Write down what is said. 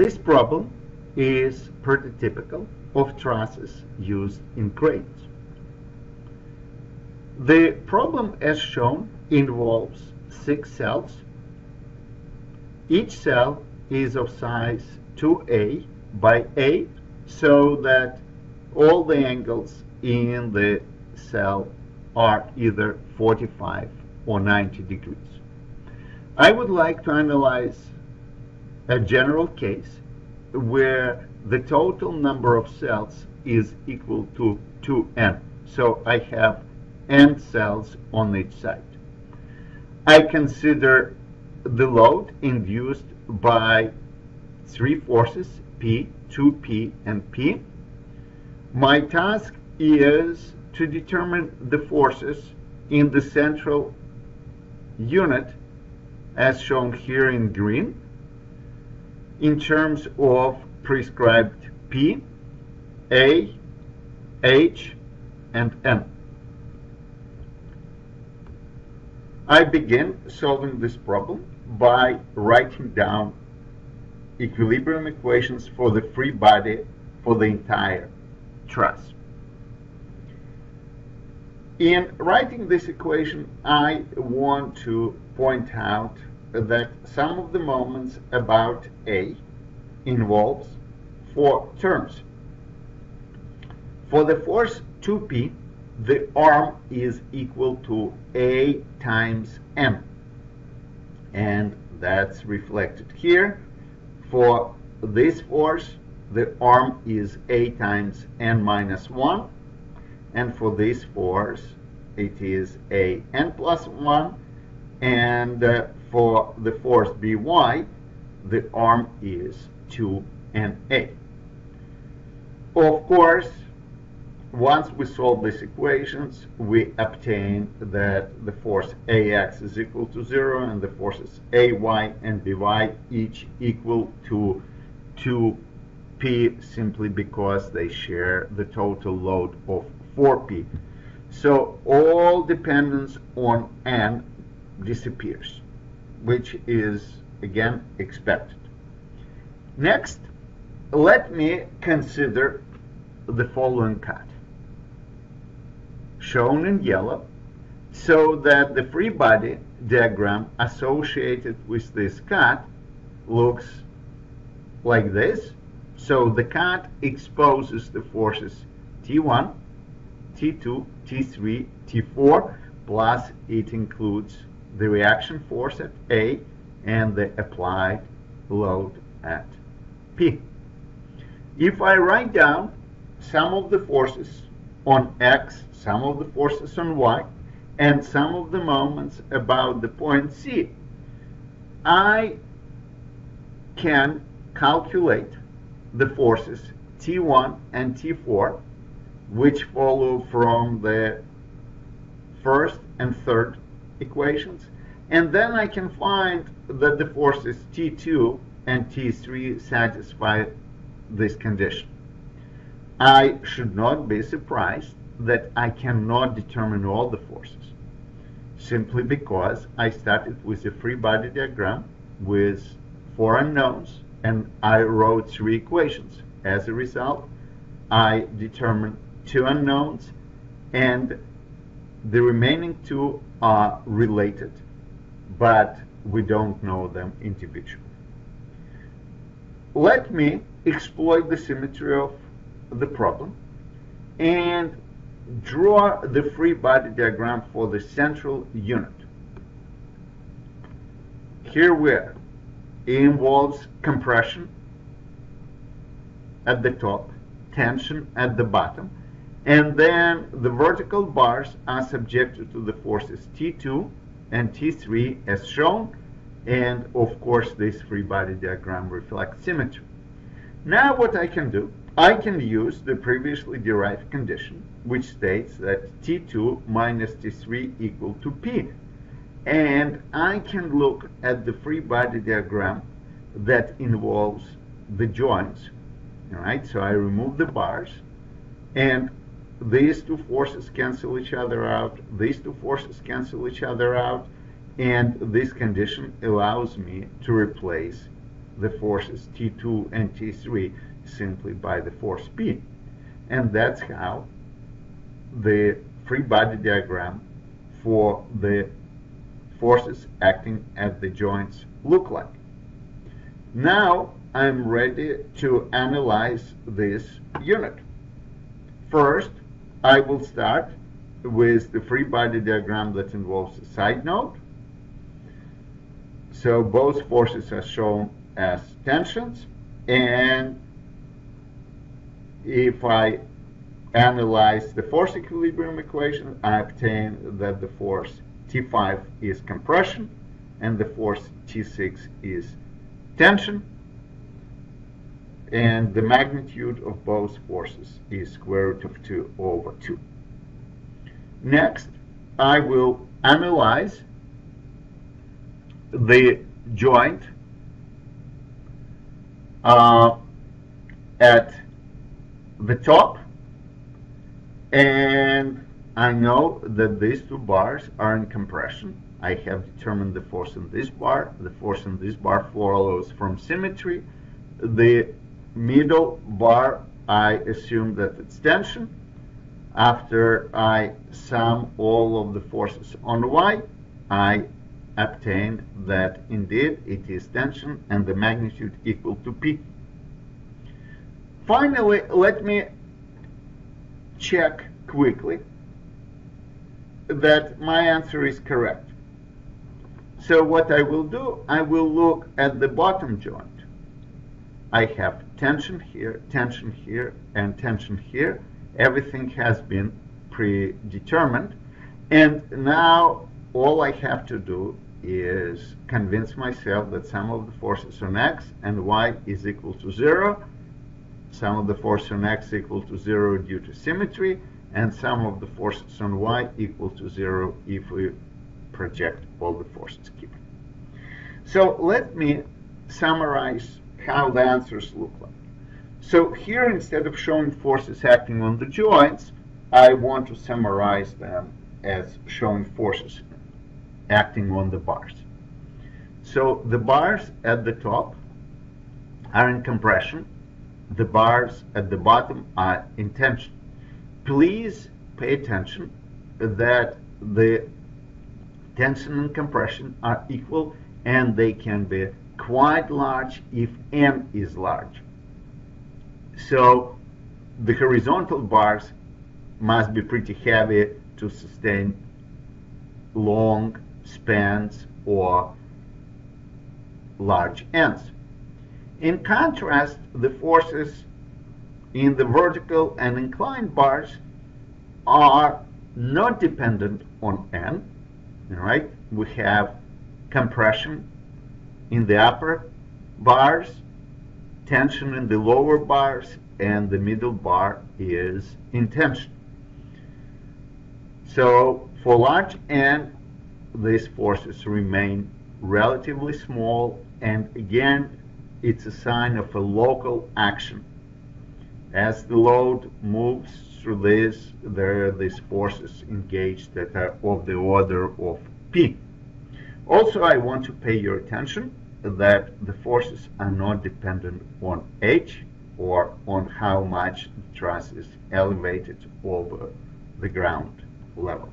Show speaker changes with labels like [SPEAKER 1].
[SPEAKER 1] This problem is pretty typical of trusses used in cranes. The problem as shown involves six cells. Each cell is of size 2a by a so that all the angles in the cell are either 45 or 90 degrees. I would like to analyze a general case where the total number of cells is equal to 2n. So I have n cells on each side. I consider the load induced by three forces, P, 2P, and P. My task is to determine the forces in the central unit as shown here in green in terms of prescribed P, A, H, and N. I begin solving this problem by writing down equilibrium equations for the free body for the entire truss. In writing this equation, I want to point out that sum of the moments about A involves four terms. For the force 2P, the arm is equal to A times M. And that's reflected here. For this force, the arm is A times N minus 1. And for this force, it is A N plus 1. And uh, for the force By, the arm is 2Na. Of course, once we solve these equations, we obtain that the force AX is equal to 0 and the forces AY and BY each equal to 2P simply because they share the total load of 4P. So all dependence on N disappears which is again expected. Next, let me consider the following cut shown in yellow so that the free body diagram associated with this cut looks like this. So the cut exposes the forces T1, T2, T3, T4, plus it includes the reaction force at A and the applied load at P. If I write down sum of the forces on X, sum of the forces on Y, and sum of the moments about the point C, I can calculate the forces T1 and T4, which follow from the first and third equations. And then I can find that the forces T2 and T3 satisfy this condition. I should not be surprised that I cannot determine all the forces simply because I started with a free body diagram with four unknowns and I wrote three equations. As a result, I determined two unknowns and the remaining two are related, but we don't know them individually. Let me exploit the symmetry of the problem and draw the free body diagram for the central unit. Here where it involves compression at the top, tension at the bottom, and then the vertical bars are subjected to the forces T2 and T3 as shown. And of course, this free body diagram reflects symmetry. Now what I can do, I can use the previously derived condition, which states that T2 minus T3 equal to P. And I can look at the free body diagram that involves the joints. All right, so I remove the bars and these two forces cancel each other out, these two forces cancel each other out, and this condition allows me to replace the forces T2 and T3 simply by the force P. And that's how the free body diagram for the forces acting at the joints look like. Now I'm ready to analyze this unit. First, I will start with the free body diagram. That involves a side node. So both forces are shown as tensions. And if I analyze the force equilibrium equation, I obtain that the force T5 is compression and the force T6 is tension and the magnitude of both forces is square root of 2 over 2. Next, I will analyze the joint uh, at the top and I know that these two bars are in compression. I have determined the force in this bar. The force in this bar follows from symmetry. The middle bar, I assume that it's tension. After I sum all of the forces on Y, I obtain that indeed it is tension and the magnitude equal to P. Finally, let me check quickly that my answer is correct. So what I will do, I will look at the bottom joint. I have tension here, tension here, and tension here. Everything has been predetermined. And now all I have to do is convince myself that sum of the forces on x and y is equal to 0 sum of the forces on x equal to 0 due to symmetry, and sum of the forces on y equal to 0 if we project all the forces given. So let me summarize how the answers look like. So here, instead of showing forces acting on the joints, I want to summarize them as showing forces acting on the bars. So the bars at the top are in compression, the bars at the bottom are in tension. Please pay attention that the tension and compression are equal and they can be quite large if m is large. So the horizontal bars must be pretty heavy to sustain long spans or large ends. In contrast, the forces in the vertical and inclined bars are not dependent on n, right? We have compression in the upper bars, tension in the lower bars, and the middle bar is in tension. So for large n, these forces remain relatively small, and again, it's a sign of a local action. As the load moves through this, there are these forces engaged that are of the order of P. Also, I want to pay your attention that the forces are not dependent on H or on how much the truss is elevated over the ground level.